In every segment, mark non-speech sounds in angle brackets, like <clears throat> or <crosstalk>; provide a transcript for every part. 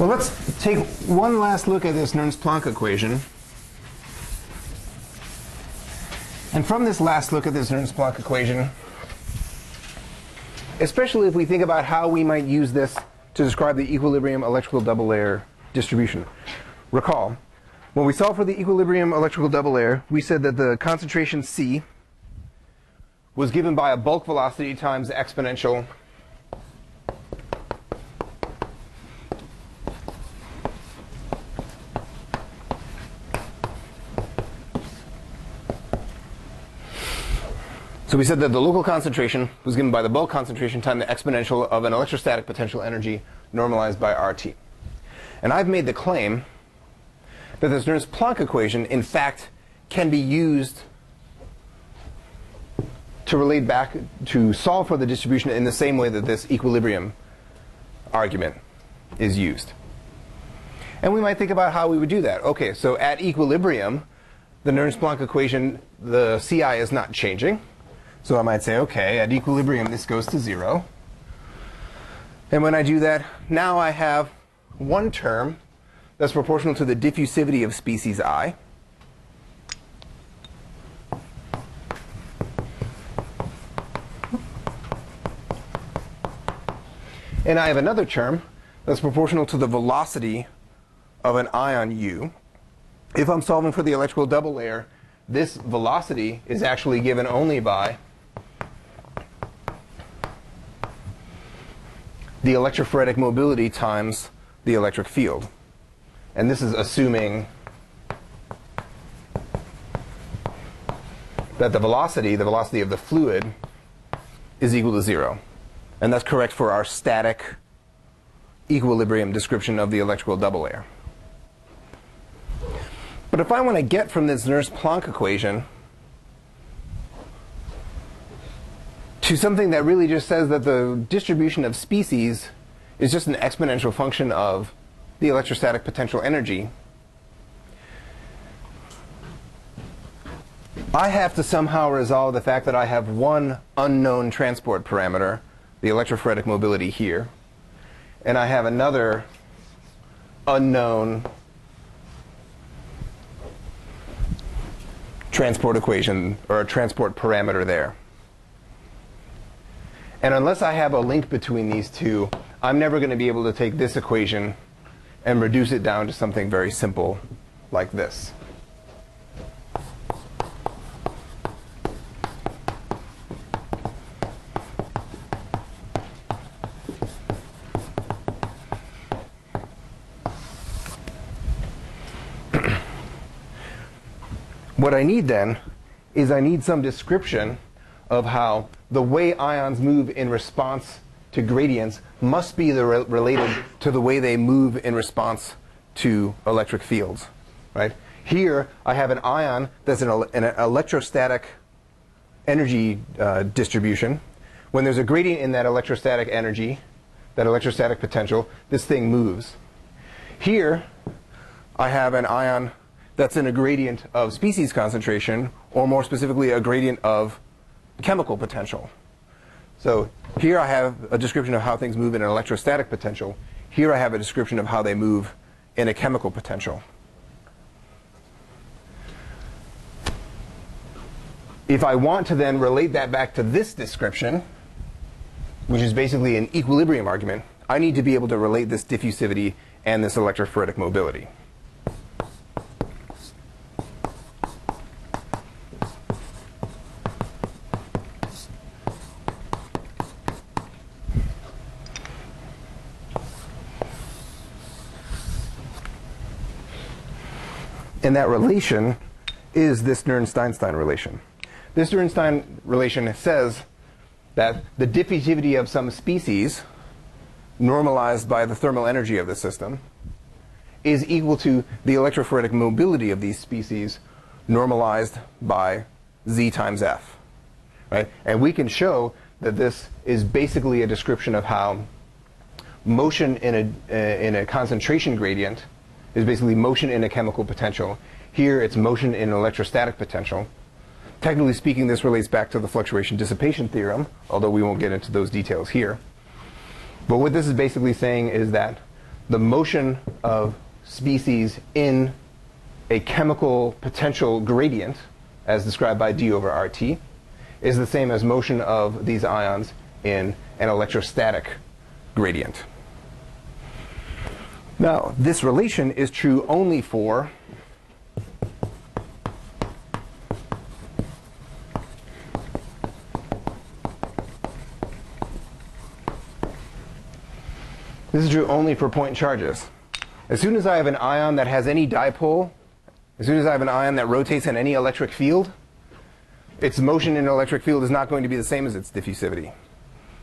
Well, let's take one last look at this Nernst-Planck equation. And from this last look at this Nernst-Planck equation, especially if we think about how we might use this to describe the equilibrium electrical double layer distribution. Recall, when we solved for the equilibrium electrical double layer, we said that the concentration C was given by a bulk velocity times the exponential So we said that the local concentration was given by the bulk concentration times the exponential of an electrostatic potential energy normalized by RT. And I've made the claim that this Nernst-Planck equation, in fact, can be used to relate back to solve for the distribution in the same way that this equilibrium argument is used. And we might think about how we would do that. Okay, so at equilibrium, the Nernst-Planck equation, the CI is not changing. So I might say, okay, at equilibrium, this goes to zero. And when I do that, now I have one term that's proportional to the diffusivity of species i. And I have another term that's proportional to the velocity of an ion u. If I'm solving for the electrical double layer, this velocity is actually given only by the electrophoretic mobility times the electric field. And this is assuming that the velocity, the velocity of the fluid, is equal to zero. And that's correct for our static equilibrium description of the electrical double layer. But if I want to get from this Nernst-Planck equation to something that really just says that the distribution of species is just an exponential function of the electrostatic potential energy, I have to somehow resolve the fact that I have one unknown transport parameter, the electrophoretic mobility here, and I have another unknown transport equation or a transport parameter there. And unless I have a link between these two, I'm never going to be able to take this equation and reduce it down to something very simple like this. <clears throat> what I need then is I need some description of how the way ions move in response to gradients must be re related to the way they move in response to electric fields, right? Here, I have an ion that's an, an electrostatic energy uh, distribution. When there's a gradient in that electrostatic energy, that electrostatic potential, this thing moves. Here, I have an ion that's in a gradient of species concentration, or more specifically, a gradient of chemical potential. So here I have a description of how things move in an electrostatic potential. Here I have a description of how they move in a chemical potential. If I want to then relate that back to this description, which is basically an equilibrium argument, I need to be able to relate this diffusivity and this electrophoretic mobility. And that relation is this Nernst-Einstein relation. This Nernst-Einstein relation says that the diffusivity of some species, normalized by the thermal energy of the system, is equal to the electrophoretic mobility of these species, normalized by z times f. Right? And we can show that this is basically a description of how motion in a, uh, in a concentration gradient is basically motion in a chemical potential. Here it's motion in an electrostatic potential. Technically speaking, this relates back to the fluctuation dissipation theorem, although we won't get into those details here. But what this is basically saying is that the motion of species in a chemical potential gradient, as described by d over RT, is the same as motion of these ions in an electrostatic gradient. Now, this relation is true only for This is true only for point charges. As soon as I have an ion that has any dipole, as soon as I have an ion that rotates in any electric field, its motion in an electric field is not going to be the same as its diffusivity.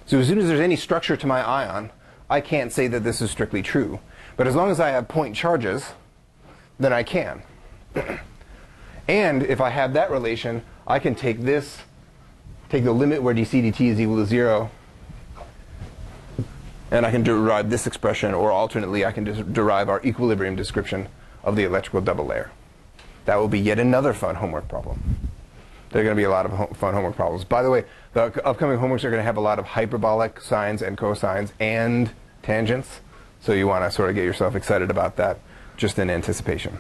So as soon as there's any structure to my ion, I can't say that this is strictly true. But as long as I have point charges, then I can. <clears throat> and if I have that relation, I can take this, take the limit where dc dt is equal to 0, and I can derive this expression, or alternately, I can derive our equilibrium description of the electrical double layer. That will be yet another fun homework problem. There are going to be a lot of fun homework problems. By the way, the upcoming homeworks are going to have a lot of hyperbolic sines and cosines and tangents. So you want to sort of get yourself excited about that just in anticipation.